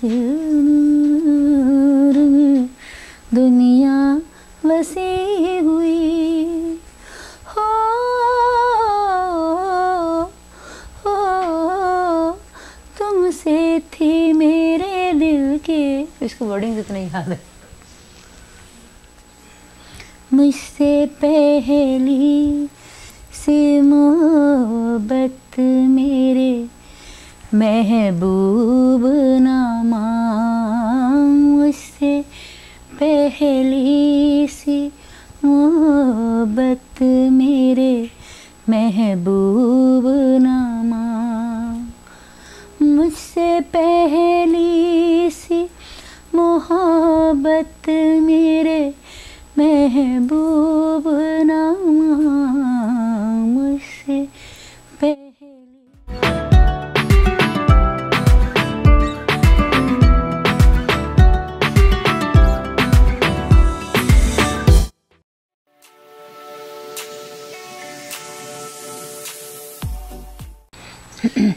to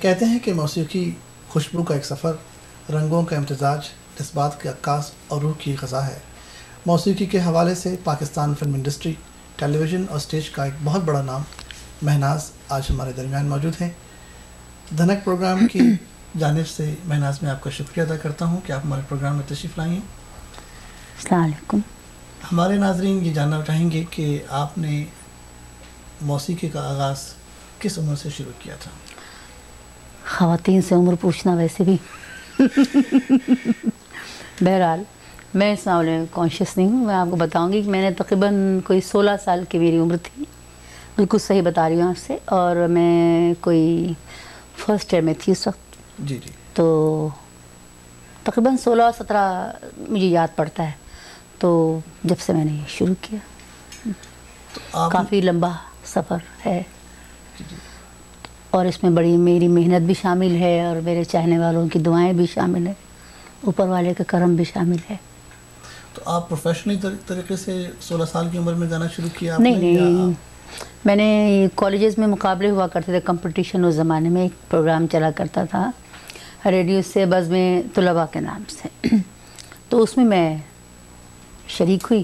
کہتے ہیں کہ موسیقی خوشبو کا ایک سفر رنگوں کا امتزاج جذبات کے عکاس اور روح کی غذا ہے۔ موسیقی کے حوالے سے Pakistan film industry television اور اسٹیج کا ایک بہت بڑا نام مہناز آج ہمارے درمیان موجود ہیں۔ دھنک پروگرام کی جانب سے مہناز میں آپ کا شکریہ ادا کرتا ہوں کہ آپ ہمارے پروگرام میں تشریف لائیں۔ ہیں السلام علیکم۔ ہمارے ناظرین یہ جاننا چاہیں گے کہ آپ نے موسیقی کا آغاز کس عمر سے شروع کیا تھا؟ خواتین سے عمر پوچھنا ویسے بھی۔ بہرحال میں اس معاملے میں کانشیس نہیں ہوں۔ میں آپ کو بتاؤں گی کہ میں نے تقریباً کوئی سولہ سال کی میری عمر تھی۔ بالکل صحیح بتا رہی ہوں آپ سے۔ اور میں کوئی فرسٹ ایئر میں تھی اس وقت۔ جی جی۔ تو تقریباً سولہ سترہ مجھے یاد پڑتا ہے۔ تو جب سے میں نے یہ شروع کیا۔ کافی لمبا سفر ہے۔ اور اس میں بڑی میری محنت بھی شامل ہے اور میرے چاہنے والوں کی دعائیں بھی شامل ہیں۔ اوپر والے کا کرم بھی شامل ہے۔ تو آپ پروفیشنلی طریقے سے سولہ سال کی عمر میں گانا شروع کیا نہیں نہیں میں نے کالجز میں مقابلے ہوا کرتے تھے۔ کمپٹیشن اس زمانے میں ایک پروگرام چلا کرتا تھا۔ ریڈیو سے بز میں طلباء کے نام سے۔ تو اس میں میں شریک ہوئی۔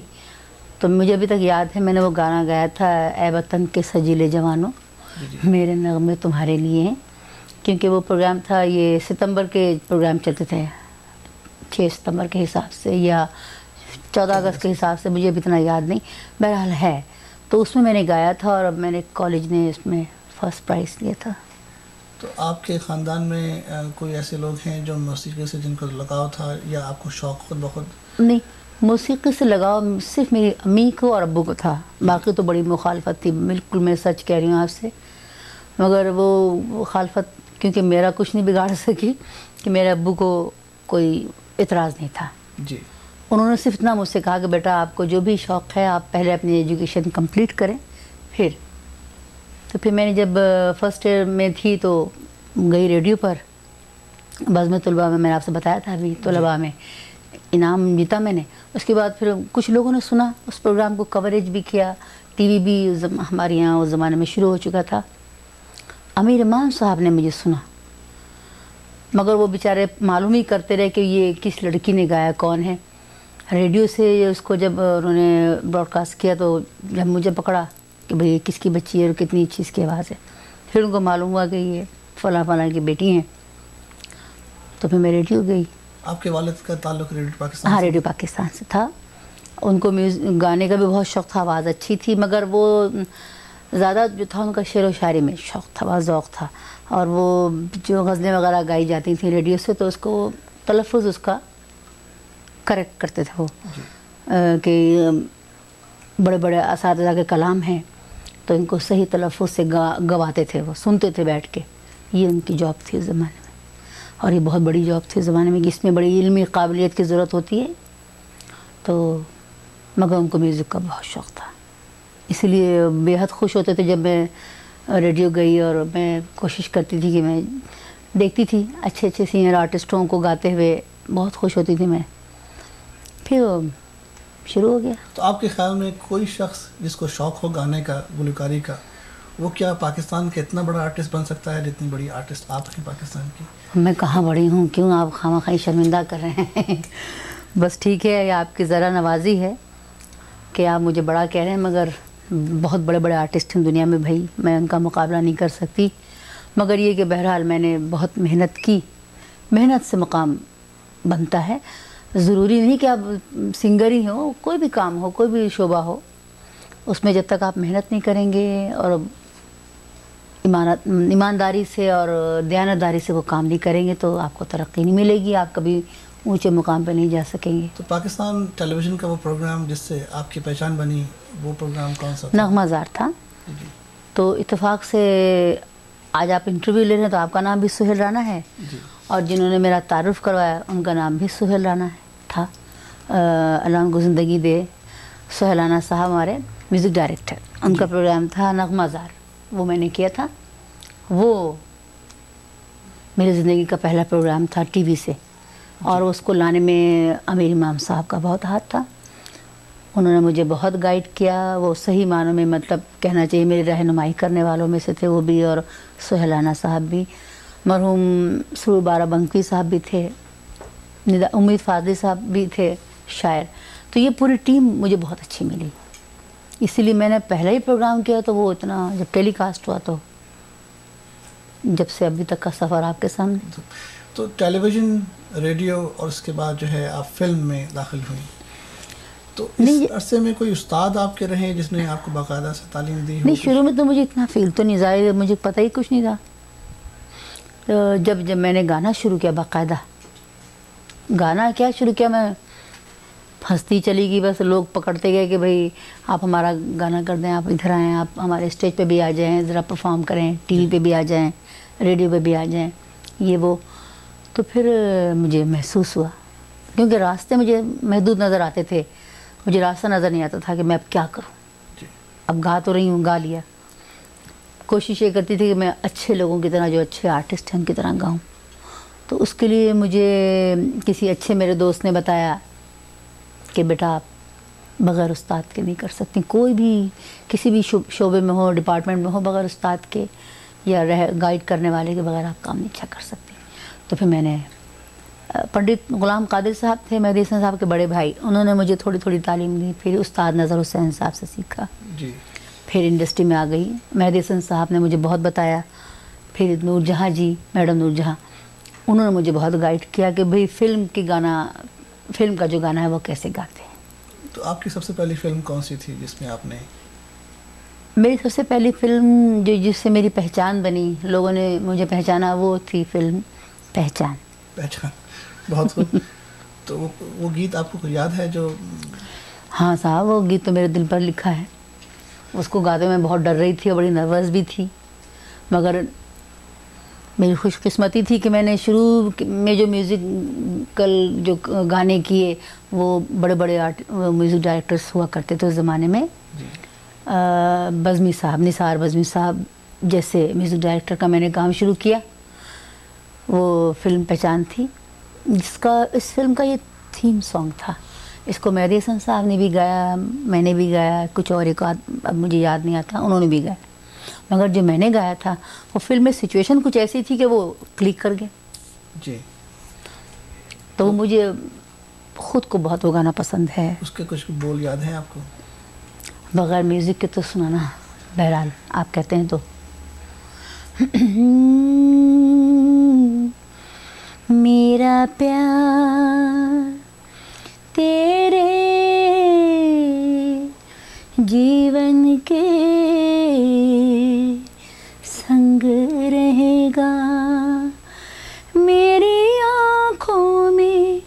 تو مجھے ابھی تک یاد ہے میں نے وہ گانا گایا تھا اے وطن کے سجیلے جوانوں۔ میرے نغمے تمہارے لیے ہیں کیونکہ وہ پروگرام تھا یہ ستمبر کے پروگرام چلتے تھے۔ چھ ستمبر کے حساب سے یا چودہ اگست کے حساب سے مجھے اب اتنا یاد نہیں۔ بہرحال ہے۔ تو اس میں میں نے گایا تھا اور اب میں نے کالج نے اس میں فرسٹ پرائز لیا تھا۔ تو آپ کے خاندان میں کوئی ایسے لوگ ہیں جو موسیقی سے جن کو لگاؤ تھا یا آپ کو شوق خود بخود؟ نہیں موسیقی سے لگاؤ صرف میری امی کو اور ابو کو تھا۔ باقی تو بڑی مخالفت تھی۔ بالکل میں سچ کہہ رہی ہوں آپ سے۔ مگر وہ خالفت کیونکہ میرا کچھ نہیں بگاڑ سکی کہ میرے ابو کو کوئی اعتراض نہیں تھا۔ جی۔ انہوں نے صرف اتنا مجھ سے کہا کہ بیٹا آپ کو جو بھی شوق ہے آپ پہلے اپنی ایجوکیشن کمپلیٹ کریں پھر۔ تو پھر میں نے جب فرسٹ ایئر میں تھی تو گئی ریڈیو پر۔ بعض میں طلباء میں میں نے آپ سے بتایا تھا ابھی طلباء جی۔ میں۔ انعام جیتا میں نے۔ اس کے بعد پھر کچھ لوگوں نے سنا اس پروگرام کو کوریج بھی کیا۔ ٹی وی بھی ہمارے یہاں اس زمانے میں شروع ہو چکا تھا۔ امیر امان صاحب نے مجھے سنا۔ مگر وہ بیچارے معلوم ہی کرتے رہے کہ یہ کس لڑکی نے گایا کون ہے۔ ریڈیو سے اس کو جب انہوں نے براڈ کاسٹ کیا تو جب مجھے پکڑا کہ بھئی یہ کس کی بچی ہے اور کتنی اچھی اس کی آواز ہے۔ پھر ان کو معلوم ہوا کہ یہ فلاں فلاں کی بیٹی ہیں۔ تو پھر میں ریڈیو گئی۔ آپ کے والد کا تعلق ریڈیو پاکستان ہاں ریڈیو پاکستان سے تھا۔ ان کو میوز گانے کا بھی بہت شوق تھا آواز اچھی تھی مگر وہ زیادہ جو تھا ان کا شعر و شاعری میں شوق تھا بہت ذوق تھا۔ اور وہ جو غزلیں وغیرہ گائی جاتی تھیں ریڈیو سے تو اس کو تلفظ اس کا کریکٹ کرتے تھے وہ۔ جی۔ کہ بڑے بڑے اساتذہ کے کلام ہیں تو ان کو صحیح تلفظ سے گا گواتے تھے وہ سنتے تھے بیٹھ کے۔ یہ ان کی جاب تھی اس زمانے میں۔ اور یہ بہت بڑی جاب تھی اس زمانے میں کہ اس میں بڑی علمی قابلیت کی ضرورت ہوتی ہے۔ تو مگر ان کو میوزک کا بہت شوق تھا۔ اس لیے بے حد خوش ہوتے تھے جب میں ریڈیو گئی اور میں کوشش کرتی تھی کہ میں دیکھتی تھی اچھے اچھے سینئر آرٹسٹوں کو گاتے ہوئے بہت خوش ہوتی تھی میں۔ پھر شروع ہو گیا۔ تو آپ کے خیال میں کوئی شخص جس کو شوق ہو گانے کا گلوکاری کا وہ کیا پاکستان کا اتنا بڑا آرٹسٹ بن سکتا ہے جتنی بڑی آرٹسٹ آپ ہیں پاکستان کی؟ میں کہاں بڑی ہوں؟ کیوں آپ خامہ خواہ شرمندہ کر رہے ہیں؟ بس ٹھیک ہے یہ آپ کی ذرا نوازی ہے کہ آپ مجھے بڑا کہہ رہے ہیں مگر بہت بڑے بڑے آرٹسٹ ہیں دنیا میں بھائی، میں ان کا مقابلہ نہیں کر سکتی۔ مگر یہ کہ بہرحال میں نے بہت محنت کی۔ محنت سے مقام بنتا ہے۔ ضروری نہیں کہ آپ سنگر ہی ہو کوئی بھی کام ہو، کوئی بھی شعبہ ہو، اس میں جب تک آپ محنت نہیں کریں گے اور ایمانت، ایمانداری سے اور دیانتداری سے وہ کام نہیں کریں گے تو آپ کو ترقی نہیں ملے گی۔ آپ کبھی اونچے مقام پہ نہیں جا سکیں گے۔ تو پاکستان ٹیلی ویژن کا وہ پروگرام جس سے آپ کی پہچان بنی وہ پروگرام کون سا تھا؟ نغمہ زار تھا۔ جی۔ تو اتفاق سے آج آپ انٹرویو لے رہے ہیں تو آپ کا نام بھی سہیل رانا ہے۔ جی۔ اور جنہوں نے میرا تعارف کروایا ان کا نام بھی سہیل رانا تھا۔ اللہ ان کو زندگی دے۔ سہیلانہ صاحب ہمارے میوزک ڈائریکٹر ان کا پروگرام تھا نغمہ زار۔ وہ میں نے کیا تھا۔ وہ میری زندگی کا پہلا پروگرام تھا ٹی وی سے۔ اور اس کو لانے میں امیر امام صاحب کا بہت ہاتھ تھا۔ انہوں نے مجھے بہت گائیڈ کیا۔ وہ صحیح معنوں میں مطلب کہنا چاہیے میری رہنمائی کرنے والوں میں سے تھے وہ بھی اور سہیلانہ صاحب بھی۔ مرحوم سرور بارہ بنکی صاحب بھی تھے۔ ندا امید فاضلی صاحب بھی تھے شاعر۔ تو یہ پوری ٹیم مجھے بہت اچھی ملی۔ اسی لیے میں نے پہلا ہی پروگرام کیا تو وہ اتنا جب ٹیلی کاسٹ ہوا تو جب سے ابھی تک کا سفر آپ کے سامنے۔ تو ٹیلی ویژن ریڈیو اور اس کے بعد جو ہے آپ فلم میں داخل ہوئی تو اس عرصے میں کوئی استاد آپ کے رہے جس نے آپ کو باقاعدہ سے تعلیم دی نہیں شروع میں تو مجھے اتنا فیل تو نہیں ظاہر مجھے پتہ ہی کچھ نہیں تھا۔ تو جب جب میں نے گانا شروع کیا باقاعدہ۔ گانا کیا شروع کیا میں ہنستی چلی گئی بس لوگ پکڑتے گئے کہ بھائی آپ ہمارا گانا کر دیں آپ ادھر آئیں آپ ہمارے اسٹیج پہ بھی آ جائیں ذرا پرفارم کریں ٹی وی پہ بھی آ جائیں ریڈیو پہ بھی آ جائیں۔ یہ وہ تو پھر مجھے محسوس ہوا۔ کیونکہ راستے مجھے محدود نظر آتے تھے۔ مجھے راستہ نظر نہیں آتا تھا کہ میں اب کیا کروں۔ جی۔ اب گا تو رہی ہوں گا لیا۔ کوشش یہ کرتی تھی کہ میں اچھے لوگوں کی طرح جو اچھے آرٹسٹ ہیں ان کی طرح گاؤں۔ تو اس کے لیے مجھے کسی اچھے میرے دوست نے بتایا کہ بیٹا آپ بغیر استاد کے نہیں کر سکتی۔ کوئی بھی کسی بھی شعب- شعبے میں ہو ڈپارٹمنٹ میں ہو بغیر استاد کے یا رہ گائیڈ کرنے والے کے بغیر آپ کام نہیں اچھا کر سکتے۔ تو پھر میں نے پنڈت غلام قادر صاحب تھے مہدی حسن صاحب کے بڑے بھائی انہوں نے مجھے تھوڑی تھوڑی تعلیم دی پھر استاد نظر حسین صاحب سے سیکھا۔ جی۔ پھر انڈسٹری میں آ گئی۔ مہدی حسن صاحب نے مجھے بہت بتایا۔ پھر نور جہاں جی میڈم نور جہاں انہوں نے مجھے بہت گائیڈ کیا کہ بھئی فلم کی گانا فلم کا جو گانا ہے وہ کیسے گاتے ہیں۔ تو آپ کی سب سے پہلی فلم کون سی تھی جس میں آپ نے؟ میری سب سے پہلی فلم جو جس سے میری پہچان بنی لوگوں نے مجھے پہچانا وہ تھی فلم پہچان۔ پہچان۔ بہت خوب۔ تو وہ گیت آپ کو یاد ہے جو ہاں صاحب وہ گیت تو میرے دل پر لکھا ہے۔ اس کو گاتے میں بہت ڈر رہی تھی اور بڑی نروس بھی تھی۔ مگر میری خوش قسمتی تھی کہ میں نے شروع میں جو میوزیکل جو گانے کیے وہ بڑے بڑے آرٹ میوزک ڈائریکٹرس ہوا کرتے تھے اس زمانے میں۔ جی۔ بزمی صاحب نثار بزمی صاحب جیسے میوزک ڈائریکٹر کا میں نے کام شروع کیا۔ وہ فلم پہچان تھی۔ جس کا اس فلم کا یہ تھیم سانگ تھا۔ اس کو مہدی حسن صاحب نے بھی گایا میں نے بھی گایا کچھ اور ایک اب مجھے یاد نہیں آتا انہوں نے بھی گایا۔ مگر جو میں نے گایا تھا وہ فلم میں سچویشن کچھ ایسی تھی کہ وہ کلک کر گیا۔ جی۔ تو وہ مجھے خود کو بہت وہ گانا پسند ہے۔ اس کے کچھ بول یاد ہیں آپ کو؟ بغیر میوزک کے تو سنانا۔ بہرحال آپ کہتے ہیں تو۔ میرا پیار تیرے جیون کے سنگ رہے گا۔ میری آنکھوں میں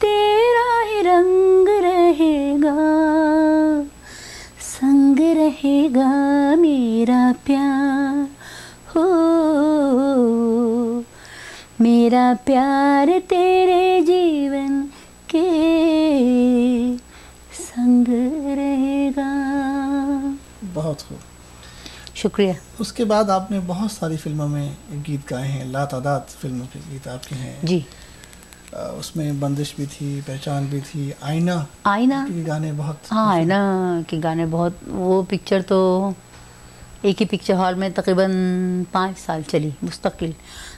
تیرا ہی رنگ رہے گا، سنگ رہے گا میرا پیار۔ میرا پیار تیرے جیون کے سنگ رہے گا بہت خوب شکریہ اس کے بعد آپ نے بہت ساری فلموں میں گیت گائے ہیں لا تعداد فلموں کے گیت آپ کے ہیں جی اس میں بندش بھی تھی پہچان بھی تھی آئینہ آئینہ کے گانے بہت ہاں آئینہ کے گانے بہت وہ پکچر تو ایک ہی پکچر ہال میں تقریباً پانچ سال چلی مستقل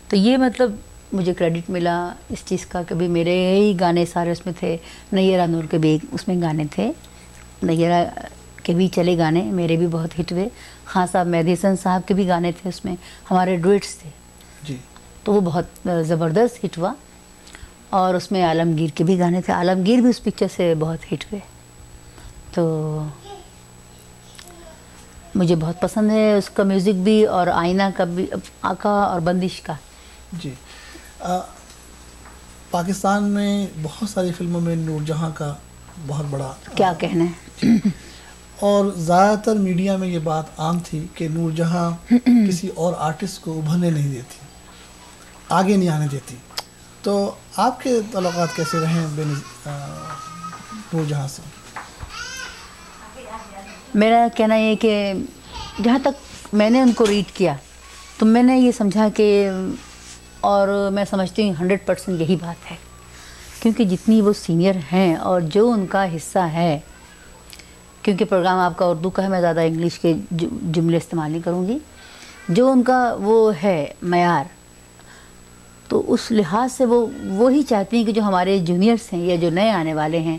تو یہ مطلب مجھے کریڈٹ ملا۔ اس چیز کا کہ بھی میرے ہی گانے سارے اس میں تھے۔ نیرا نور کے بھی اس میں گانے تھے۔ نیرا کے بھی چلے گانے میرے بھی بہت ہٹ ہوئے۔ خان صاحب مہدی حسن صاحب کے بھی گانے تھے اس میں۔ ہمارے ڈویٹس تھے۔ جی۔ تو وہ بہت زبردست ہٹ ہوا۔ اور اس میں عالمگیر کے بھی گانے تھے۔ عالمگیر بھی اس پکچر سے بہت ہٹ ہوئے۔ تو مجھے بہت پسند ہے اس کا میوزک بھی اور آئینہ کا بھی آقا اور بندش کا۔ جی۔ پاکستان میں بہت ساری فلموں میں نور جہاں کا بہت بڑا کیا کہنا ہے؟ اور زیادہ تر میڈیا میں یہ بات عام تھی کہ نور جہاں کسی اور آرٹسٹ کو ابھرنے نہیں دیتی آگے نہیں آنے دیتی۔ تو آپ کے تعلقات کیسے رہے ہیں بے نور جہاں سے؟ میرا کہنا یہ کہ جہاں تک میں نے ان کو ریڈ کیا تو میں نے یہ سمجھا کہ اور میں سمجھتی ہوں ہنڈریڈ پرسینٹ یہی بات ہے۔ کیونکہ جتنی وہ سینئر ہیں اور جو ان کا حصہ ہے، کیونکہ پروگرام آپ کا اردو کا ہے، میں زیادہ انگلش کے جملے استعمال نہیں کروں گی۔ جو ان کا وہ ہے معیار، تو اس لحاظ سے وہ وہی چاہتی ہیں کہ جو ہمارے جونیئرس ہیں یا جو نئے آنے والے ہیں،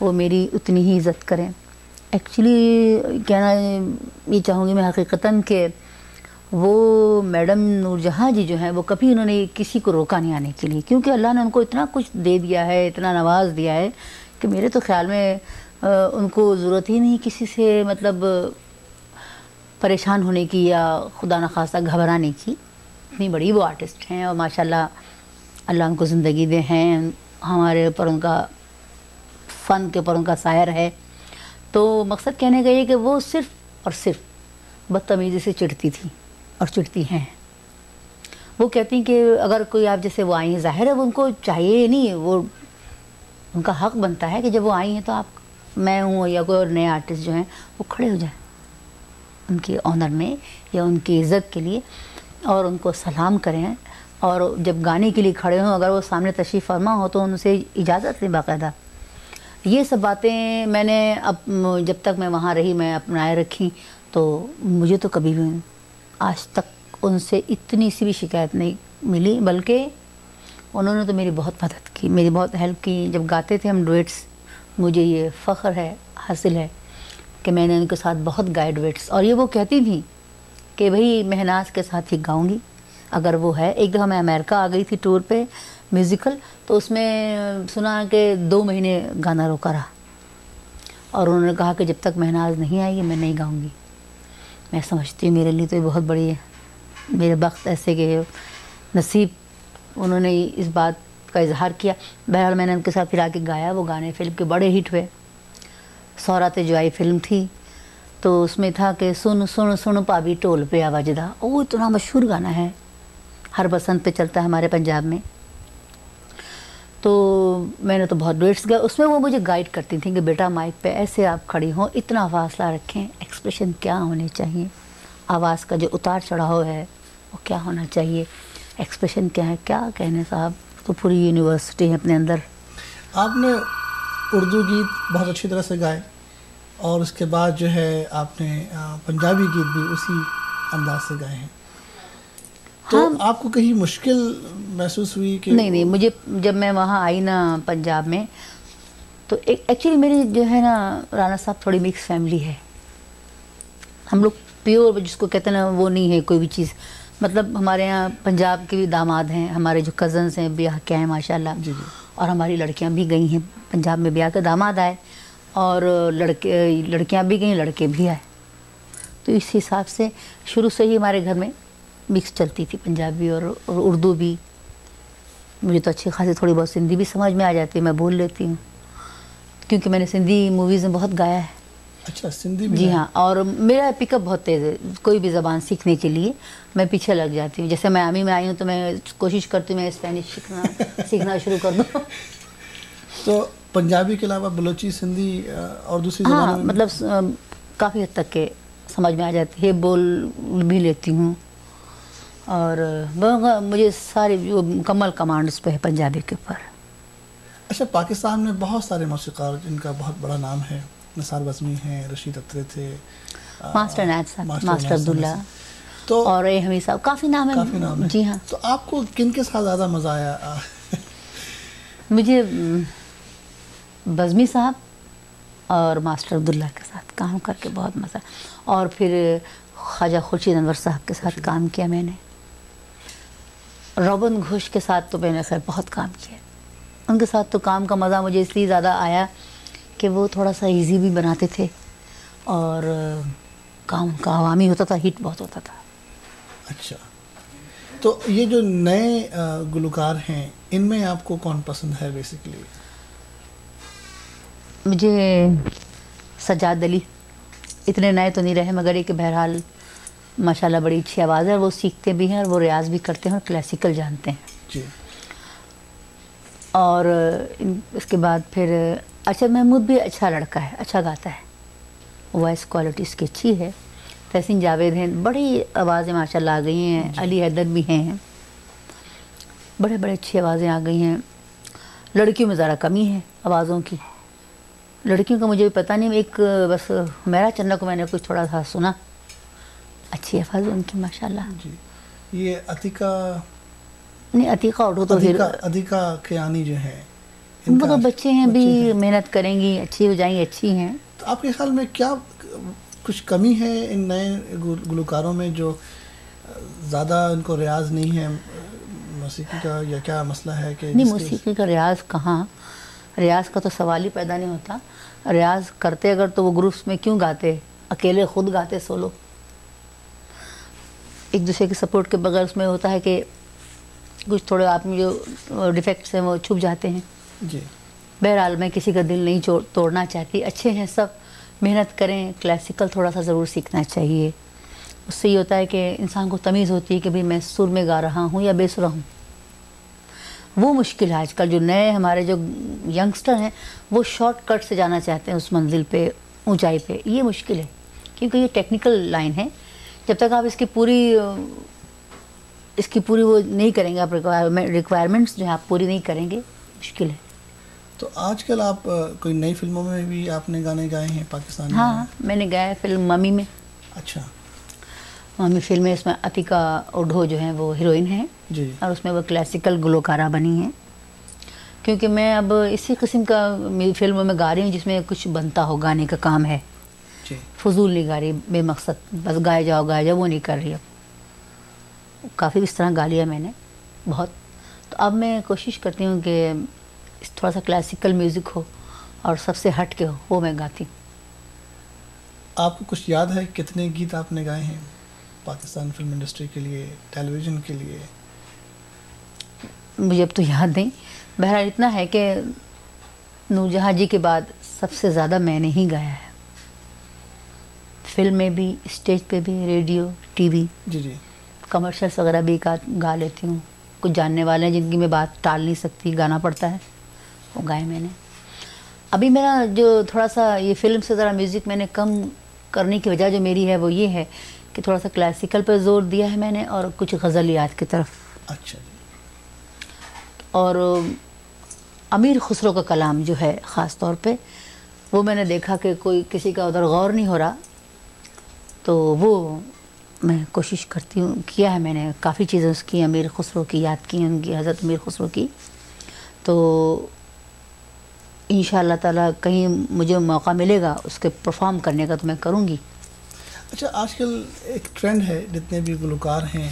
وہ میری اتنی ہی عزت کریں۔ ایکچولی کہنا یہ چاہوں گی میں حقیقتاً کہ وہ میڈم نور جہاں جی جو ہیں، وہ کبھی انہوں نے کسی کو روکا نہیں آنے کے لیے۔ کیونکہ اللہ نے ان کو اتنا کچھ دے دیا ہے، اتنا نواز دیا ہے کہ میرے تو خیال میں ان کو ضرورت ہی نہیں کسی سے مطلب پریشان ہونے کی یا خدا نخواستہ گھبرانے کی۔ اتنی بڑی وہ آرٹسٹ ہیں اور ماشاءاللہ اللہ ان کو زندگی دے ہیں۔ ہمارے اوپر ان کا فن کے اوپر ان کا سائر ہے۔ تو مقصد کہنے کا یہ کہ وہ صرف اور صرف بدتمیزی سے چڑھتی تھی اور چڑھتی ہیں۔ وہ کہتی ہیں کہ اگر کوئی آپ جیسے وہ آئی ہیں، ظاہر ہے وہ ان کو چاہیے نہیں، وہ ان کا حق بنتا ہے کہ جب وہ آئی ہیں تو آپ، میں ہوں یا کوئی اور نئے آرٹسٹ جو ہیں، وہ کھڑے ہو جائیں۔ ان کے آنر میں یا ان کی عزت کے لیے اور ان کو سلام کریں۔ اور جب گانے کے لیے کھڑے ہوں، اگر وہ سامنے تشریف فرما ہو تو ان سے اجازت لیں باقاعدہ۔ یہ سب باتیں میں نے اب، جب تک میں وہاں رہی، میں اپنائے رکھی تو مجھے تو کبھی بھی آج تک ان سے اتنی سی بھی شکایت نہیں ملی، بلکہ انہوں نے تو میری بہت مدد کی، میری بہت ہیلپ کی۔ جب گاتے تھے ہم ڈویٹس، مجھے یہ فخر ہے، حاصل ہے کہ میں نے ان کے ساتھ بہت گائے ڈویٹس۔ اور یہ وہ کہتی تھیں کہ بھئی مہناز کے ساتھ ہی گاؤں گی۔ اگر وہ ہے، ایک دفعہ میں امریکہ آ گئی تھی ٹور پہ میوزیکل تو اس میں سنا کہ دو مہینے گانا روکا رہا۔ اور انہوں نے کہا کہ جب تک مہناز نہیں آئے گی میں نہیں گاؤں گی۔ میں سمجھتی ہوں، میرے لیے تو یہ بہت بڑی ہے۔ میرے وقت ایسے کہ نصیب، انہوں نے اس بات کا اظہار کیا۔ بہرحال میں نے ان کے ساتھ پھر آ کے گایا، وہ گانے فلم کے بڑے ہٹ ہوئے۔ سورات جو آئی فلم تھی۔ تو اس میں تھا کہ سن سن سن، پابی ٹول پہ آواجدہ وہ اتنا مشہور گانا ہے۔ ہر بسنت پہ چلتا ہے ہمارے پنجاب میں۔ تو میں نے تو بہت ڈویٹس گئے اس میں وہ مجھے گائیڈ کرتی تھیں کہ بیٹا مائک پہ ایسے آپ کھڑی ہوں، اتنا فاصلہ رکھیں ایکسپریشن کیا ہونے چاہیے، آواز کا جو اتار چڑھاؤ ہے، وہ کیا ہونا چاہیے ایکسپریشن کیا ہے، کیا کہنے صاحب؟ تو پوری یونیورسٹی ہے اپنے اندر۔ آپ نے اردو گیت بہت اچھی طرح سے گائے اور اس کے بعد جو ہے آپ نے پنجابی گیت بھی اسی انداز سے گائے ہیں۔ تو آپ کو کہیں مشکل محسوس ہوئی کہ نہیں نہیں مجھے جب میں وہاں آئی نا پنجاب میں تو ایکچولی میری جو ہے نا رانا صاحب تھوڑی مکس فیملی ہے۔ ہم لوگ پیور جس کو کہتے ہیں نا وہ نہیں ہے کوئی بھی چیز۔ مطلب ہمارے یہاں پنجاب کے بھی داماد ہیں ہمارے جو کزنس ہیں بیاہ کے ہیں ماشاء اللہ جی جی۔ اور ہماری لڑکیاں بھی گئی ہیں پنجاب میں بیاہ کے داماد آئے۔ اور لڑکے لڑکیاں بھی گئیں لڑکے بھی آئے۔ تو اس حساب سے شروع سے ہی ہمارے گھر میں مکس چلتی تھی پنجابی اور اور اردو بھی۔ مجھے تو اچھی خاصی تھوڑی بہت سندھی بھی سمجھ میں آ جاتی ہے میں بول لیتی ہوں۔ کیونکہ میں نے سندھی موویز میں بہت گایا ہے۔ اچھا سندھی جی؟ ہاں اور میرا پک اپ بہت تیز ہے کوئی بھی زبان سیکھنے کے لیے میں پیچھے لگ جاتی ہوں۔ جیسے میں آمی میں آئی ہوں تو میں کوشش کرتی ہوں میں اسپینش سیکھنا سیکھنا شروع کر دوں۔ تو پنجابی کے علاوہ بلوچی سندھی اور دوسری ہاں مطلب کافی حد تک کے سمجھ میں آ جاتی ہے بول بھی لیتی ہوں۔ اور مجھے ساری جو مکمل کمانڈ اس پہ ہے پنجابی کے اوپر۔ اچھا پاکستان میں بہت سارے موسیقار جن کا بہت بڑا نام ہے نثار بزمی ہیں رشید اطرے تھے ماسٹر نائب صاحب ماسٹر عبداللہ۔ تو اور اے حمید صاحب کافی نام ہے جی ہاں۔ تو آپ کو کن کے ساتھ زیادہ مزہ آیا؟ مجھے بزمی صاحب اور ماسٹر عبداللہ کے ساتھ کام کر کے بہت مزہ اور پھر خواجہ خورشید انور صاحب کے ساتھ کام کیا میں نے۔ روبن گھوش کے ساتھ تو میں نے خیر بہت کام کیا۔ ان کے ساتھ تو کام کا مزہ مجھے اس لیے زیادہ آیا کہ وہ تھوڑا سا ایزی بھی بناتے تھے اور کام کا عوامی ہوتا تھا ہٹ بہت ہوتا تھا۔ اچھا۔ تو یہ جو نئے گلوکار ہیں ان میں آپ کو کون پسند ہے بیسیکلی مجھے سجاد علی اتنے نئے تو نہیں رہے مگر کہ بہرحال ماشاءاللہ بڑی اچھی آواز ہے اور وہ سیکھتے بھی ہیں اور وہ ریاض بھی کرتے ہیں اور کلاسیکل جانتے ہیں۔ جی۔ اور اس کے بعد پھر ارشد محمود بھی اچھا لڑکا ہے اچھا گاتا ہے۔ وائس کوالٹی اس کی اچھی ہے۔ تحسین جاوید ہیں بڑی آوازیں ماشاءاللہ آ گئی ہیں۔ علی حیدر بھی ہیں۔ بڑے بڑے اچھی آوازیں آ گئی ہیں۔ لڑکیوں میں ذرا کمی ہے آوازوں کی۔ لڑکیوں کا مجھے بھی پتہ نہیں ایک بس میرا چنّا کو میں نے کچھ تھوڑا سا سنا۔ اچھی ہے ان کی ماشاءاللہ۔ جی۔ یہ عتیقہ نہیں عتیقہ اٹھو تو پھر عتیقہ عتیقہ کیانی جو ہیں ان کو کا تو بچے ہیں بھی۔ محنت کریں گی اچھی ہو جائیں گی اچھی ہیں۔ تو آپ کے خیال میں کیا کچھ کمی ہے ان نئے گل- گلوکاروں میں جو زیادہ ان کو ریاض نہیں ہے؟ موسیقی کا یا کیا مسئلہ ہے کہ نہیں موسیقی کا ریاض کہاں؟ ریاض کا تو سوال ہی پیدا نہیں ہوتا۔ ریاض کرتے اگر تو وہ گروپس میں کیوں گاتے؟ اکیلے خود گاتے سولو۔ ایک دوسرے کی سپورٹ کے بغیر اس میں ہوتا ہے کہ کچھ تھوڑے آپ میں جو ڈیفیکٹس ہیں وہ چھپ جاتے ہیں۔ جی۔ بہرحال میں کسی کا دل نہیں توڑنا چاہتی۔ اچھے ہیں سب۔ محنت کریں۔ کلاسیکل تھوڑا سا ضرور سیکھنا چاہیے۔ اس سے یہ ہوتا ہے کہ انسان کو تمیز ہوتی ہے کہ بھئی میں سر میں گا رہا ہوں یا بے سرا ہوں۔ وہ مشکل ہے آج کل جو نئے ہمارے جو ینگسٹر ہیں وہ شارٹ کٹ سے جانا چاہتے ہیں اس منزل پہ اونچائی پہ۔ یہ مشکل ہے۔ کیونکہ یہ ٹیکنیکل لائن ہے۔ جب تک آپ اس کی پوری اس کی پوری وہ نہیں کریں گے آپ ریکوائرمنٹس جو ہیں آپ پوری نہیں کریں گے مشکل ہے۔ تو آج کل آپ کوئی نئی فلموں میں بھی آپ نے گانے گائے ہیں پاکستان میں؟ ہاں میں نے گایا فلم ممی میں۔ اچھا۔ ممی فلم میں اس میں عتیقہ اوڈھو جو ہیں وہ ہیروئن ہیں۔ جی۔ اور اس میں وہ کلاسیکل گلوکارہ بنی ہیں۔ کیونکہ میں اب اسی قسم کا فلموں میں گا رہی ہوں جس میں کچھ بنتا ہو گانے کا کام ہے۔ فضول نہیں گا رہی بے مقصد بس گائے جاؤ گائے جاؤ وہ نہیں کر رہی اب۔ کافی اس طرح گا لیا میں نے بہت۔ تو اب میں کوشش کرتی ہوں کہ تھوڑا سا کلاسیکل میوزک ہو اور سب سے ہٹ کے ہو وہ میں گاتی ہوں۔ آپ کو کچھ یاد ہے کتنے گیت آپ نے گائے ہیں؟ پاکستان فلم انڈسٹری کے لیے ٹیلی ویژن کے لیے۔ مجھے اب تو یاد نہیں۔ بہرحال اتنا ہے کہ نورجہاں جی کے بعد سب سے زیادہ میں نے ہی گایا ہے۔ فلم میں بھی اسٹیج پہ بھی ریڈیو ٹی وی جی جی۔ کمرشلس وغیرہ بھی گا گا لیتی ہوں۔ کچھ جاننے والے ہیں جن کی میں بات ٹال نہیں سکتی گانا پڑتا ہے۔ وہ گائے میں نے۔ ابھی میرا جو تھوڑا سا یہ فلم سے ذرا میوزک میں نے کم کرنے کی وجہ جو میری ہے وہ یہ ہے کہ تھوڑا سا کلاسیکل پہ زور دیا ہے میں نے اور کچھ غزلیات کی طرف۔ اچھا جی۔ اور امیر خسرو کا کلام جو ہے خاص طور پہ وہ میں نے دیکھا کہ کوئی کسی کا ادھر غور نہیں ہو رہا۔ تو وہ میں کوشش کرتی ہوں، کیا ہے میں نے کافی چیزیں اس کی، امیر خسرو کی، یاد کی ہیں ان کی، حضرت امیر خسرو کی۔ تو ان شاء اللہ تعالیٰ کہیں مجھے موقع ملے گا اس کے پرفارم کرنے کا تو میں کروں گی۔ اچھا آج کل ایک ٹرینڈ ہے، جتنے بھی گلوکار ہیں،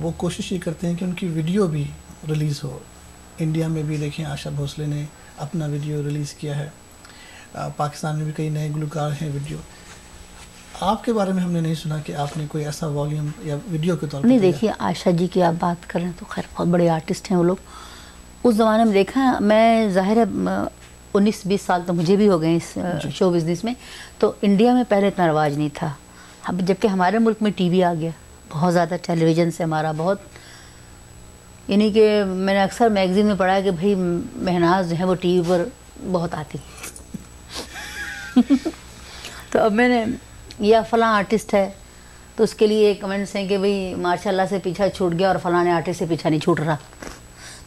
وہ کوشش یہ کرتے ہیں کہ ان کی ویڈیو بھی ریلیز ہو۔ انڈیا میں بھی دیکھیں، آشا بھوسلے نے اپنا ویڈیو ریلیز کیا ہے۔ پاکستان میں بھی کئی نئے گلوکار ہیں ویڈیو۔ آپ کے بارے میں ہم نے نہیں سنا کہ آپ نے کوئی ایسا والیوم یا ویڈیو کے طور پر نہیں۔ دیکھیے عائشہ جی کی آپ بات کر رہے ہیں تو خیر بہت بڑے آرٹسٹ ہیں وہ لوگ۔ اس زمانے میں دیکھا میں ظاہر ہے انیس بیس سال تو مجھے بھی ہو گئے اس جی۔ شو بزنس میں۔ تو انڈیا میں پہلے اتنا رواج نہیں تھا۔ اب جبکہ ہمارے ملک میں ٹی وی آ گیا بہت زیادہ ٹیلی ویژن سے ہمارا بہت۔ یعنی کہ میں نے اکثر میگزین میں پڑھا ہے کہ بھائی مہناز جو ہیں وہ ٹی وی پر بہت آتی تو اب میں نے یا فلاں آرٹسٹ ہے تو اس کے لیے کمنٹس ہیں کہ بھئی ماشاء اللہ سے پیچھا چھوٹ گیا اور فلاں آرٹسٹ سے پیچھا نہیں چھوٹ رہا۔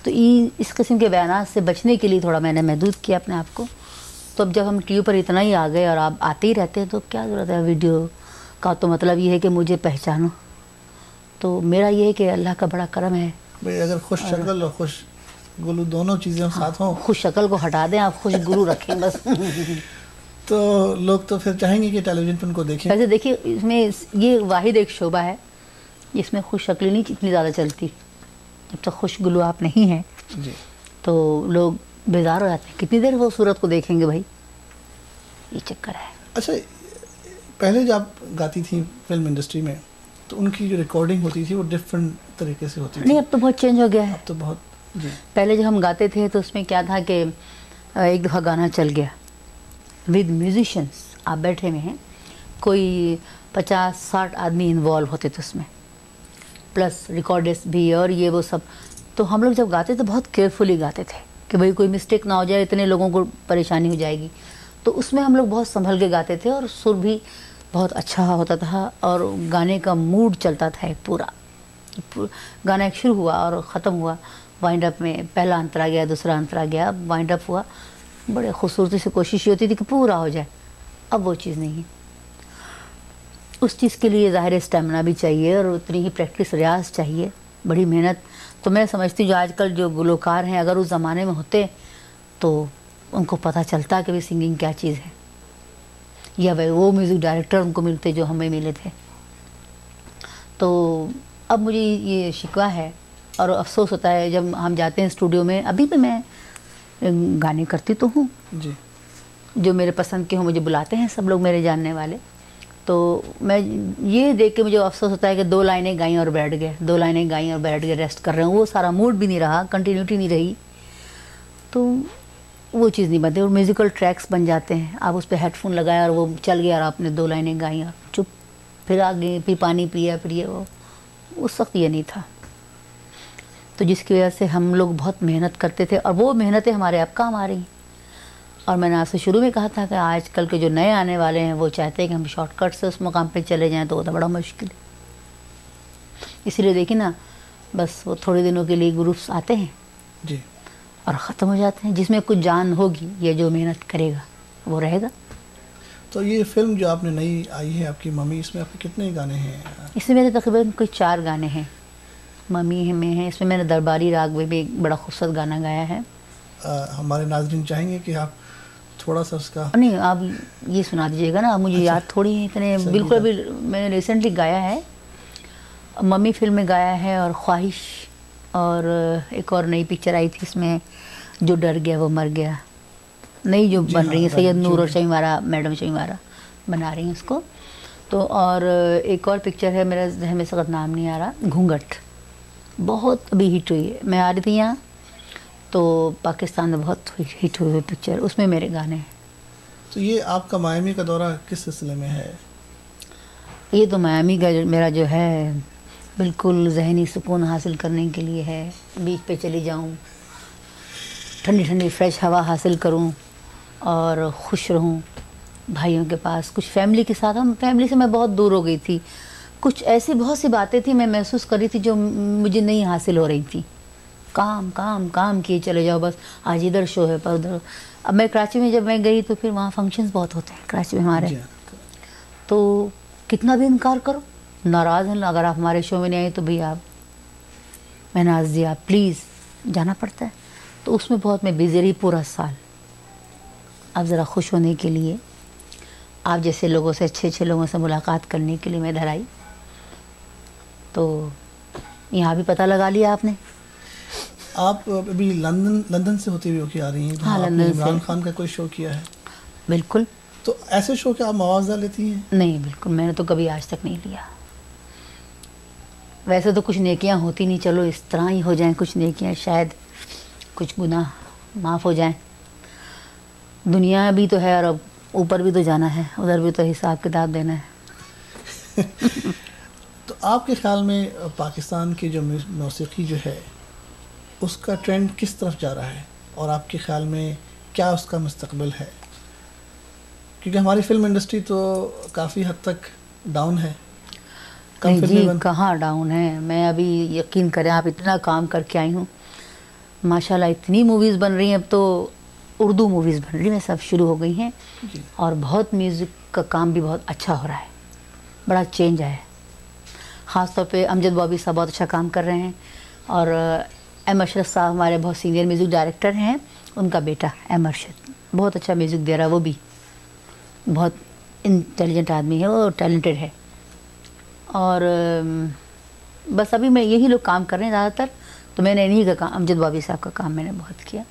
تو اس قسم کے بیانات سے بچنے کے لیے تھوڑا میں نے محدود کیا اپنے آپ کو۔ تو اب جب ہم ٹی وی پر اتنا ہی آ گئے اور آپ آتے ہی رہتے ہیں تو کیا ضرورت ہے ویڈیو کا؟ تو مطلب یہ ہے کہ مجھے پہچانو۔ تو میرا یہ ہے کہ اللہ کا بڑا کرم ہے۔ بھئی اگر خوش شکل اور خوش گلو دونوں چیزیں ساتھ ہوں۔ خوش شکل کو ہٹا دیں آپ خوش گرو رکھیں بس۔ تو لوگ تو پھر چاہیں گے کہ ٹیلی ویژن پر ان کو دیکھیں۔ ویسے دیکھیے اس میں یہ واحد ایک شعبہ ہے جس میں خوش شکلی نہیں اتنی زیادہ چلتی۔ جب تک خوش گلو آپ نہیں ہیں جی۔ تو لوگ بیزار ہو جاتے ہیں۔ کتنی دیر وہ صورت کو دیکھیں گے بھائی؟ یہ چکر ہے۔ اچھا پہلے جب گاتی تھیں فلم انڈسٹری میں تو ان کی جو ریکارڈنگ ہوتی تھی وہ ڈفرینٹ طریقے سے ہوتی تھی۔ نہیں اب تو بہت چینج ہو گیا ہے۔ اب تو بہت جی۔ پہلے جب ہم گاتے تھے تو اس میں کیا تھا کہ ایک دفعہ گانا چل گیا۔ ود میوزیشنس آپ بیٹھے ہوئے ہیں، کوئی پچاس، ساٹھ آدمی انوالو ہوتے تھے اس میں۔ پلس ریکارڈس بھی اور یہ وہ سب۔ تو ہم لوگ جب گاتے تو بہت کیئرفلی گاتے تھے کہ بھئی کوئی مسٹیک نہ ہو جائے، اتنے لوگوں کو پریشانی ہو جائے گی۔ تو اس میں ہم لوگ بہت سنبھل کے گاتے تھے اور سر بھی بہت اچھا ہوتا تھا اور گانے کا موڈ چلتا تھا ایک پورا۔ گانا ایک شروع ہوا اور ختم ہوا۔ وائنڈ اپ میں پہلا انترا گیا، دوسرا انترا گیا وائنڈ اپ ہوا۔ بڑے خوبصورتی سے کوشش یہ ہوتی تھی کہ پورا ہو جائے۔ اب وہ چیز نہیں ہے۔ اس چیز کے لیے ظاہر اسٹیمنا بھی چاہیے اور اتنی ہی پریکٹس ریاض چاہیے۔ بڑی محنت۔ تو میں سمجھتی ہوں جو آج کل جو گلوکار ہیں، اگر اس زمانے میں ہوتے تو ان کو پتہ چلتا کہ بھی سنگنگ کیا چیز ہے۔ یا بھائی وہ میوزک ڈائریکٹر ان کو ملتے جو ہمیں ملے تھے۔ تو اب مجھے یہ شکوہ ہے اور افسوس ہوتا ہے جب ہم جاتے ہیں اسٹوڈیو میں۔ ابھی بھی میں گانے کرتی تو ہوں۔ جی۔ جو میرے پسند کے ہوں مجھے بلاتے ہیں سب لوگ میرے جاننے والے۔ تو میں یہ دیکھ کے مجھے افسوس ہوتا ہے کہ دو لائنیں گائیں اور بیٹھ گئے۔ دو لائنیں گائیں اور بیٹھ گئے ریسٹ کر رہے ہیں وہ سارا موڈ بھی نہیں رہا کنٹینیوٹی نہیں رہی۔ تو وہ چیز نہیں بنتی۔ اور میوزیکل ٹریکس بن جاتے ہیں۔ آپ اس پہ ہیڈ فون لگایا اور وہ چل گیا اور آپ نے دو لائنیں گائیں اور چپ پھر آگے پھر پانی پیا پھر یہ وہ۔ اس وقت یہ نہیں تھا۔ تو جس کی وجہ سے ہم لوگ بہت محنت کرتے تھے اور وہ محنتیں ہمارے اب کام آ رہی ہیں۔ اور میں نے آپ سے شروع میں کہا تھا کہ آج کل کے جو نئے آنے والے ہیں وہ چاہتے ہیں کہ ہم شارٹ کٹ سے اس مقام پہ چلے جائیں تو وہ تو بڑا مشکل ہے۔ اسی لیے دیکھیں نا بس وہ تھوڑے دنوں کے لیے گروپس آتے ہیں۔ جی۔ اور ختم ہو جاتے ہیں۔ جس میں کچھ جان ہوگی یہ جو محنت کرے گا وہ رہے گا۔ تو یہ فلم جو آپ نے نئی آئی ہے آپ کی ممی اس میں آپ کے کتنے گانے ہیں؟ اس میں میرے تقریباً کوئی چار گانے ہیں۔ ممی میں ہیں۔ اس میں میں نے درباری راگ میں بھی ایک بڑا خوبصورت گانا گایا ہے۔ ہمارے ناظرین چاہیں گے کہ آپ تھوڑا سا اس کا نہیں آپ یہ سنا دیجیے گا نا مجھے یاد تھوڑی ہے اتنے بالکل ابھی میں نے ریسنٹلی گایا ہے۔ ممی فلم میں گایا ہے اور خواہش اور ایک اور نئی پکچر آئی تھی اس میں جو ڈر گیا وہ مر گیا۔ نئی جو بن رہی ہے سید نور اور شمیمارا میڈم شمیمارا بنا رہی ہیں اس کو۔ تو اور ایک اور پکچر ہے میرا ذہن میں سخت نام نہیں آ رہا گھونگٹ بہت ابھی ہٹ ہوئی ہے۔ میں آ رہی تھی یہاں تو پاکستان میں بہت ہٹ ہوئی ہوئی پکچر اس میں میرے گانے ہیں۔ تو یہ آپ کا مایامی کا دورہ کس سلسلے میں ہے؟ یہ تو میامی کا میرا جو ہے بالکل ذہنی سکون حاصل کرنے کے لیے ہے۔ بیچ پہ چلی جاؤں ٹھنڈی ٹھنڈی فریش ہوا حاصل کروں اور خوش رہوں۔ بھائیوں کے پاس کچھ فیملی کے ساتھ ہم فیملی سے میں بہت دور ہو گئی تھی۔ کچھ ایسی بہت سی باتیں تھیں میں محسوس کر رہی تھی جو مجھے نہیں حاصل ہو رہی تھیں۔ کام کام کام کیے چلے جاؤ بس آج ادھر شو ہے پر ادھر۔ اب میں کراچی میں جب میں گئی تو پھر وہاں فنکشنز بہت ہوتے ہیں کراچی میں ہمارے۔ تو کتنا بھی انکار کرو ناراض ہیں اگر آپ ہمارے شو میں نہیں آئے تو بھی آپ میں ناز دیا پلیز جانا پڑتا ہے۔ تو اس میں بہت میں بزی رہی پورا سال۔ اب ذرا خوش ہونے کے لیے آپ جیسے لوگوں سے اچھے اچھے لوگوں سے ملاقات کرنے کے لیے میں ادھر آئی۔ تو یہاں بھی پتہ لگا لیا آپ نے۔ آپ ابھی لندن لندن سے ہوتی ہوئی ہو کے آ رہی ہیں۔ ہاں لندن سے۔ عمران خان کا کوئی شو کیا ہے؟ بالکل۔ تو ایسے شو کے آپ موازہ لیتی ہیں؟ نہیں بالکل۔ میں نے تو کبھی آج تک نہیں لیا۔ ویسے تو کچھ نیکیاں ہوتی نہیں۔ چلو اس طرح ہی ہو جائیں کچھ نیکیاں۔ شاید کچھ گناہ معاف ہو جائیں۔ دنیا بھی تو ہے اور اب اوپر بھی تو جانا ہے۔ ادھر بھی تو حساب کتاب دینا ہے۔ تو آپ کے خیال میں پاکستان کی جو موسیقی جو ہے اس کا ٹرینڈ کس طرف جا رہا ہے؟ اور آپ کے خیال میں کیا اس کا مستقبل ہے؟ کیونکہ ہماری فلم انڈسٹری تو کافی حد تک ڈاؤن ہے۔ جی کہاں ڈاؤن ہے؟ میں ابھی یقین کریں آپ اتنا کام کر کے آئی ہوں۔ ماشاءاللہ اتنی موویز بن رہی ہیں اب تو اردو موویز بن رہی ہیں سب شروع ہو گئی ہیں۔ جی۔ اور بہت میوزک کا کام بھی بہت اچھا ہو رہا ہے۔ بڑا چینج آیا ہے۔ خاص طور پہ امجد بابی صاحب بہت اچھا کام کر رہے ہیں اور ایم ارشد صاحب ہمارے بہت سینئر میوزک ڈائریکٹر ہیں، ان کا بیٹا ایم ارشد، بہت اچھا میوزک دے رہا ہے، وہ بھی بہت انٹیلیجنٹ آدمی ہے، وہ ٹیلنٹڈ ہے۔ اور، بس ابھی میں یہی لوگ کام کر رہے ہیں زیادہ تر، تو میں نے انہی کا کام، امجد بابی صاحب کا کام میں نے بہت کیا۔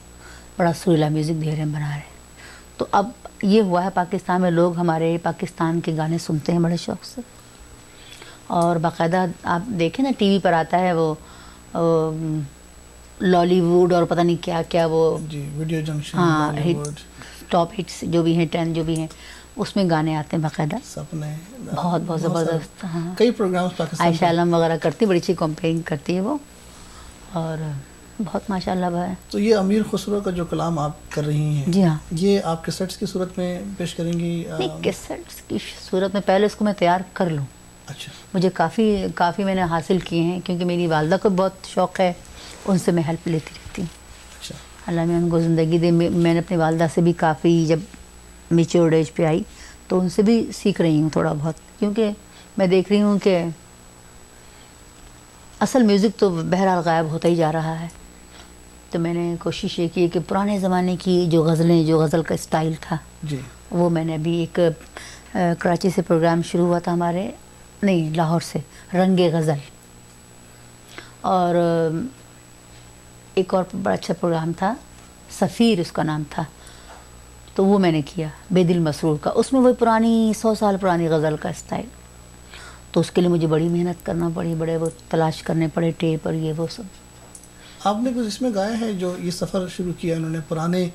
بڑا سریلا میوزک دے رہے ہیں، بنا رہے ہیں۔ تو اب یہ ہوا ہے پاکستان میں لوگ ہمارے پاکستان کے گانے سنتے ہیں، بڑے شوق سے۔ اور باقاعدہ آپ دیکھیں نا ٹی وی پر آتا ہے وہ لالی ووڈ اور پتہ نہیں کیا کیا وہ جی ویڈیو جنکشن ہاں ہٹ ٹاپ ہٹس جو بھی ہیں ٹین جو بھی ہیں اس میں گانے آتے ہیں باقاعدہ۔ سپنے بہت بہت زبردست ہاں۔ کئی پروگرامز پاکستان عائشہ عالم وغیرہ کرتی بڑی اچھی کمپلین کرتی ہے وہ۔ اور بہت ماشاء اللہ ہے تو یہ امیر خسرو کا جو کلام آپ کر رہی ہیں جی ہاں۔ یہ آپ کے سیٹس کی صورت میں پیش کریں گی؟ کیسٹس کی صورت میں پہلے اس کو میں تیار کر لوں۔ اچھا۔ مجھے کافی کافی میں نے حاصل کیے ہیں کیونکہ میری والدہ کو بہت شوق ہے ان سے میں ہیلپ لیتی رہتی ہوں۔ اچھا۔ اللہ میں ان کو زندگی دے میں نے اپنی والدہ سے بھی کافی جب میچورڈ ایج پہ آئی تو ان سے بھی سیکھ رہی ہوں تھوڑا بہت۔ کیونکہ میں دیکھ رہی ہوں کہ اصل میوزک تو بہرحال غائب ہوتا ہی جا رہا ہے۔ تو میں نے کوشش یہ کی کہ پرانے زمانے کی جو غزلیں جو غزل کا اسٹائل تھا جی۔ وہ میں نے ابھی ایک کراچی سے پروگرام شروع ہوا تھا ہمارے۔ نہیں لاہور سے رنگ غزل۔ اور ایک اور بڑا اچھا پروگرام تھا سفیر اس کا نام تھا۔ تو وہ میں نے کیا بے دل مسرور کا۔ اس میں وہی پرانی سو سال پرانی غزل کا اسٹائل۔ تو اس کے لیے مجھے بڑی محنت کرنا پڑی بڑے وہ تلاش کرنے پڑے ٹیپ اور یہ وہ سب۔ آپ نے کچھ اس میں گایا ہے جو یہ سفر شروع کیا انہوں نے پرانے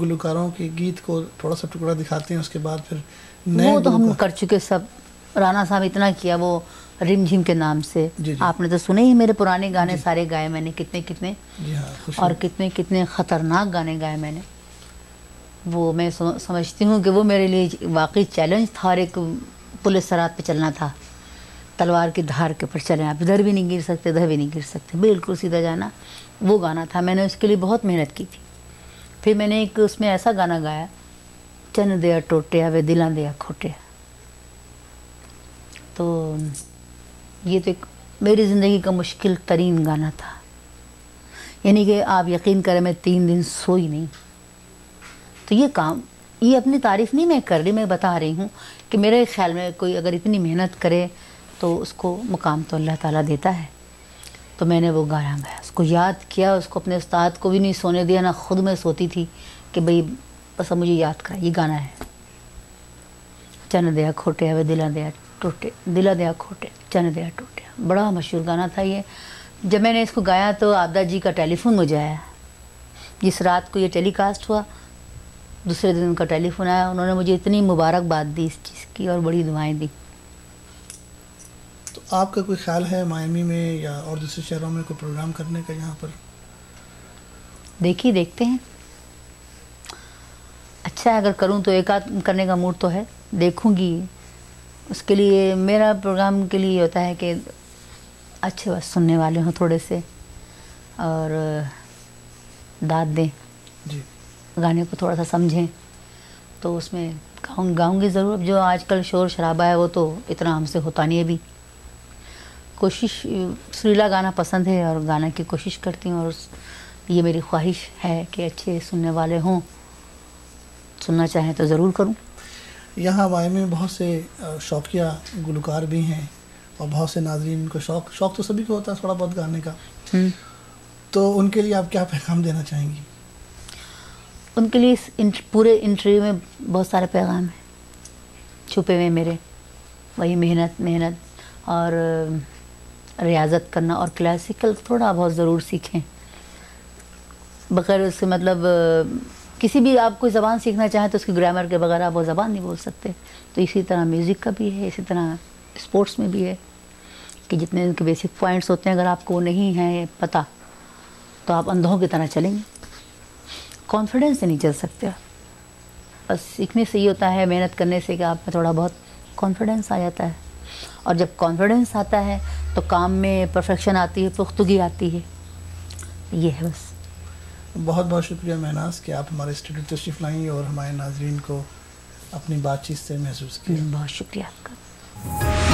گلوکاروں کے گیت کو تھوڑا سا ٹکڑا دکھاتے ہیں اس کے بعد پھر نئے وہ تو ہم کر چکے سب۔ رانا صاحب اتنا کیا وہ رم جھم کے نام سے۔ جی جی۔ آپ نے تو سنے ہی میرے پرانے گانے سارے گائے میں نے کتنے کتنے۔ جی ہاں اور کتنے کتنے خطرناک گانے گائے میں نے۔ وہ میں سم- سمجھتی ہوں کہ وہ میرے لیے واقعی چیلنج تھا اور ایک پولیس سرات پہ چلنا تھا۔ تلوار کی دھار کے اوپر چلیں آپ ادھر بھی نہیں گر سکتے ادھر بھی نہیں گر سکتے۔ بالکل سیدھا جانا وہ گانا تھا۔ میں نے اس کے لیے بہت محنت کی تھی۔ پھر میں نے ایک اس میں ایسا گانا گایا چن دیا ٹوٹیا وے دلاں دیا کھوٹیا۔ تو یہ تو ایک میری زندگی کا مشکل ترین گانا تھا۔ یعنی کہ آپ یقین کریں میں تین دن سوئی نہیں۔ تو یہ کام، یہ اپنی تعریف نہیں میں کر رہی، میں بتا رہی ہوں کہ میرے خیال میں کوئی اگر اتنی محنت کرے تو اس کو مقام تو اللہ تعالیٰ دیتا ہے۔ تو میں نے وہ گانا گایا، اس کو یاد کیا، اس کو اپنے استاد کو بھی نہیں سونے دیا، نہ خود میں سوتی تھی کہ بھئی بس اب مجھے یاد کرا یہ گانا ہے۔ چن دیا، کھوٹے ہوئے دلا دیا۔ ٹوٹے دلا دیا کھوٹے چن دیا ٹوٹے۔ بڑا مشہور گانا تھا یہ۔ جب میں نے اس کو گایا تو آبدہ جی کا ٹیلی فون مجھے آیا۔ جس رات کو یہ ٹیلی کاسٹ ہوا دوسرے دن ان کا ٹیلی فون آیا۔ انہوں نے مجھے اتنی مبارکباد دی اس چیز کی اور بڑی دعائیں دی۔ تو آپ کا کوئی خیال ہے مائمی میں یا اور دوسرے شہروں میں کوئی پروگرام کرنے کا یہاں پر؟ دیکھیے دیکھتے ہیں۔ اچھا ہے اگر کروں تو ایک آدھ کرنے کا موڈ تو ہے۔ دیکھوں گی۔ اس کے لیے میرا پروگرام کے لیے ہوتا ہے کہ اچھے بس سننے والے ہوں تھوڑے سے اور داد دیں۔ جی۔ گانے کو تھوڑا سا سمجھیں۔ تو اس میں گاؤں گاؤں گی ضرور جو آج کل شور شرابہ ہے وہ تو اتنا ہم سے ہوتا نہیں ابھی۔ کوشش سریلا گانا پسند ہے اور گانا کی کوشش کرتی ہوں اور یہ میری خواہش ہے کہ اچھے سننے والے ہوں۔ سننا چاہیں تو ضرور کروں۔ یہاں مائمی میں بہت سے شوقیہ گلوکار بھی ہیں اور بہت سے ناظرین کو شوق شوق تو سبھی کو ہوتا ہے تھوڑا بہت گانے کا۔ تو ان کے لیے آپ کیا پیغام دینا چاہیں گی ان کے لیے اس انٹ- پورے انٹرویو میں بہت سارے پیغام ہیں۔ چھپے ہوئے میرے۔ وہی محنت محنت اور ریاضت کرنا اور کلاسیکل تھوڑا بہت ضرور سیکھیں۔ بغیر اس سے مطلب کسی بھی آپ کوئی زبان سیکھنا چاہیں تو اس کی گرامر کے بغیر آپ وہ زبان نہیں بول سکتے۔ تو اسی طرح میوزک کا بھی ہے، اسی طرح اسپورٹس میں بھی ہے کہ جتنے ان کے بیسک پوائنٹس ہوتے ہیں، اگر آپ کو وہ نہیں ہیں پتہ، تو آپ اندھوں کی طرح چلیں گے۔ کانفیڈنس سے نہیں چل سکتے آپ۔ بس سیکھنے سے یہ ہوتا ہے، محنت کرنے سے کہ آپ میں تھوڑا بہت کانفیڈنس آ جاتا ہے۔ اور جب کانفیڈنس آتا ہے تو کام میں پرفیکشن آتی ہے، پختگی آتی ہے۔ یہ ہے بس۔ بہت بہت شکریہ مہناز کہ آپ ہمارے اسٹوڈیو تشریف لائیں اور ہمارے ناظرین کو اپنی بات چیت سے محسوس کیا۔ بہت شکریہ آپ کا۔